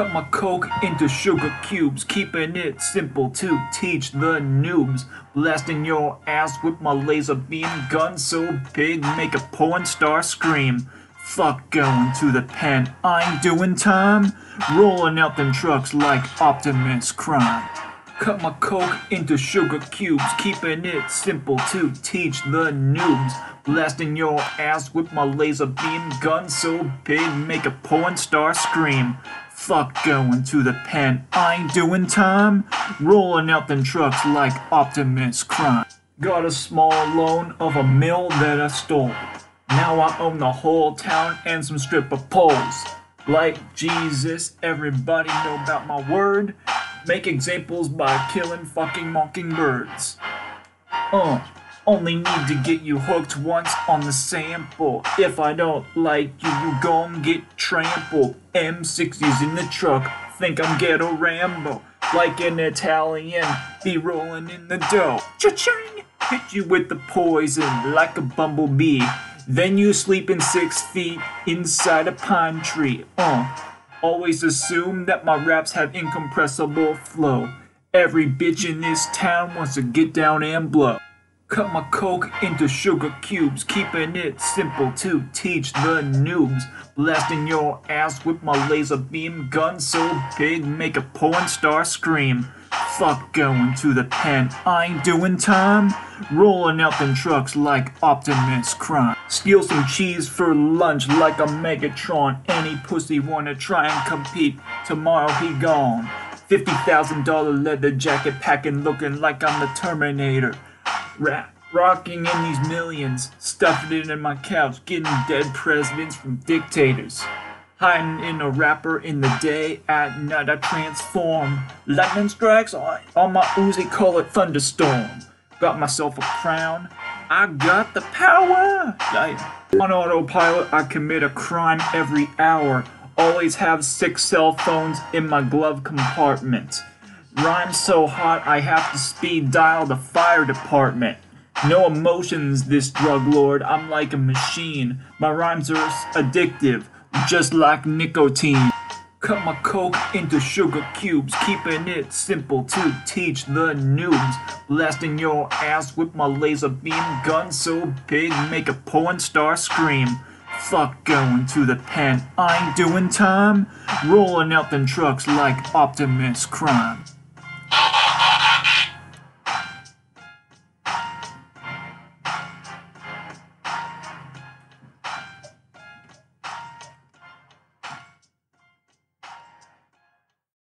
Cut my coke into sugar cubes, keeping it simple to teach the noobs. Blasting your ass with my laser beam gun so big, make a porn star scream. Fuck going to the pen, I'm doing time. Rolling out them trucks like Optimus Prime. Cut my coke into sugar cubes, keeping it simple to teach the noobs. Blasting your ass with my laser beam gun so big, make a porn star scream. Fuck going to the pen, I ain't doing time. Rolling out them trucks like Optimus Prime. Got a small loan of a mill that I stole. Now I own the whole town and some stripper poles. Like Jesus, everybody know about my word. Make examples by killing fucking mockingbirds. Uh, only need to get you hooked once on the sample. If I don't like you, you gon' get trampled. M60's in the truck, think I'm ghetto Rambo. Like an Italian, be rolling in the dough. Cha-ching! Hit you with the poison like a bumblebee. Then you sleep in six feet inside a pine tree. Uh, always assume that my raps have incompressible flow. Every bitch in this town wants to get down and blow. Cut my coke into sugar cubes, keeping it simple to teach the noobs. Blasting your ass with my laser beam gun so big, make a porn star scream. Fuck going to the pen, I ain't doing time. Rolling out them trucks like Optimus Prime. Steal some cheese for lunch like a Megatron. Any pussy wanna try and compete, tomorrow he gone. $50,000 leather jacket packing looking like I'm the Terminator. Rap, rocking in these millions, stuffing it in my couch, getting dead presidents from dictators. Hiding in a rapper in the day, at night I transform. Lightning strikes on, on my Uzi colored thunderstorm. Got myself a crown, I got the power. On autopilot, I commit a crime every hour. Always have six cell phones in my glove compartment. Rhyme so hot I have to speed dial the fire department. No emotions, this drug lord, I'm like a machine. My rhymes are addictive, just like nicotine. Cut my coke into sugar cubes, keeping it simple to teach the noobs. Blasting your ass with my laser beam gun so big, make a porn star scream. Fuck going to the pen, I ain't doing time. Rolling out them trucks like Optimus Prime.